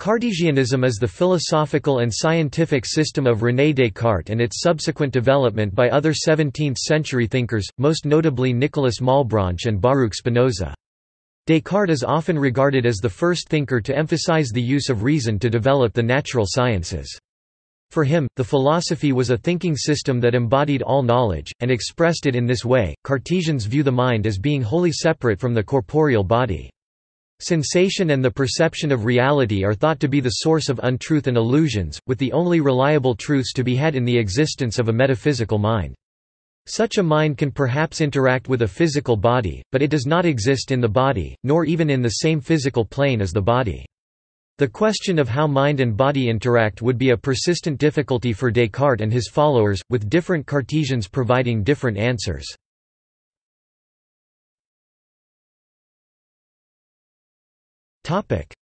Cartesianism is the philosophical and scientific system of René Descartes and its subsequent development by other 17th-century thinkers, most notably Nicolas Malebranche and Baruch Spinoza. Descartes is often regarded as the first thinker to emphasize the use of reason to develop the natural sciences. For him, the philosophy was a thinking system that embodied all knowledge, and expressed it in this way. Cartesians view the mind as being wholly separate from the corporeal body. Sensation and the perception of reality are thought to be the source of untruth and illusions, with the only reliable truths to be had in the existence of a metaphysical mind. Such a mind can perhaps interact with a physical body, but it does not exist in the body, nor even in the same physical plane as the body. The question of how mind and body interact would be a persistent difficulty for Descartes and his followers, with different Cartesians providing different answers.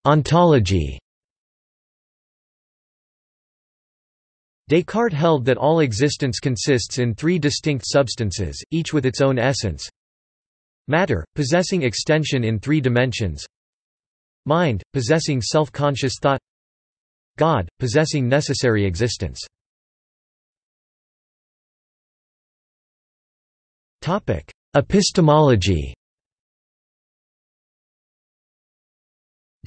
Ontology Descartes held that all existence consists in three distinct substances, each with its own essence. Matter, possessing extension in three dimensions. Mind, possessing self-conscious thought. God, possessing necessary existence. Epistemology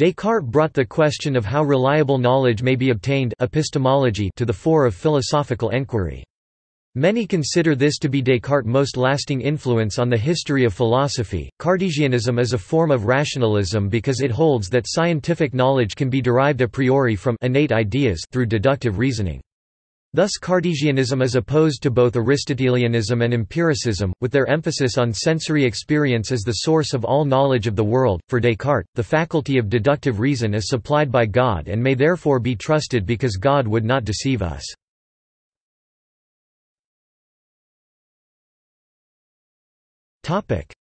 Descartes brought the question of how reliable knowledge may be obtained epistemology to the fore of philosophical enquiry. Many consider this to be Descartes' most lasting influence on the history of philosophy. Cartesianism is a form of rationalism because it holds that scientific knowledge can be derived a priori from innate ideas through deductive reasoning. Thus Cartesianism is opposed to both Aristotelianism and empiricism, with their emphasis on sensory experience as the source of all knowledge of the world. For Descartes, the faculty of deductive reason is supplied by God and may therefore be trusted because God would not deceive us.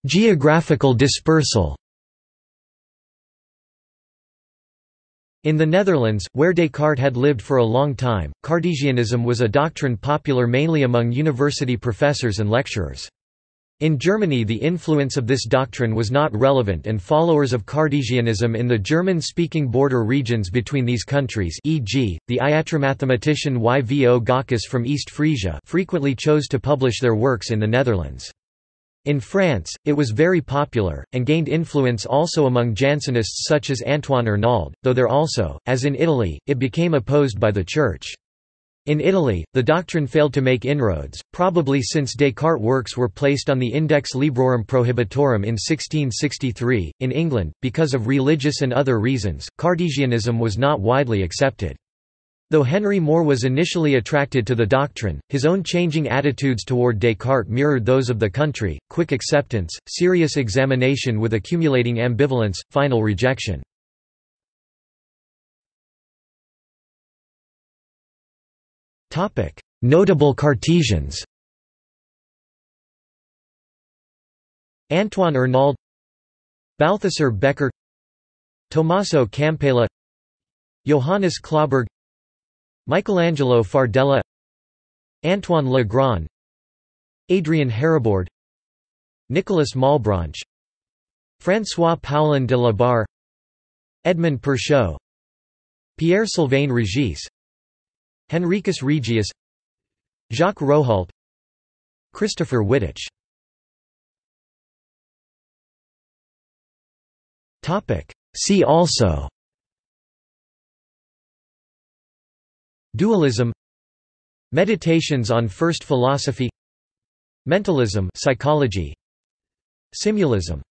Geographical dispersal In the Netherlands, where Descartes had lived for a long time, Cartesianism was a doctrine popular mainly among university professors and lecturers. In Germany the influence of this doctrine was not relevant and followers of Cartesianism in the German-speaking border regions between these countries e.g., the iatromathematician Yvo Gaukes from East Frisia frequently chose to publish their works in the Netherlands. In France, it was very popular, and gained influence also among Jansenists such as Antoine Arnauld, though there also, as in Italy, it became opposed by the Church. In Italy, the doctrine failed to make inroads, probably since Descartes' works were placed on the Index Librorum Prohibitorum in 1663. In England, because of religious and other reasons, Cartesianism was not widely accepted. Though Henry More was initially attracted to the doctrine, his own changing attitudes toward Descartes mirrored those of the country, quick acceptance, serious examination with accumulating ambivalence, final rejection. Notable Cartesians Antoine Arnauld Balthasar Bekker Tommaso Campailla Johannes Clauberg Michelangelo Fardella Antoine Le Grand Adrien Heereboord Nicolas Malebranche François Poullain de la Barre Edmond Pourchot Pierre-Sylvain Regis Henricus Regius Jacques Rohault Christopher Wittich. See also Dualism Meditations on First Philosophy Mentalism psychology Simulism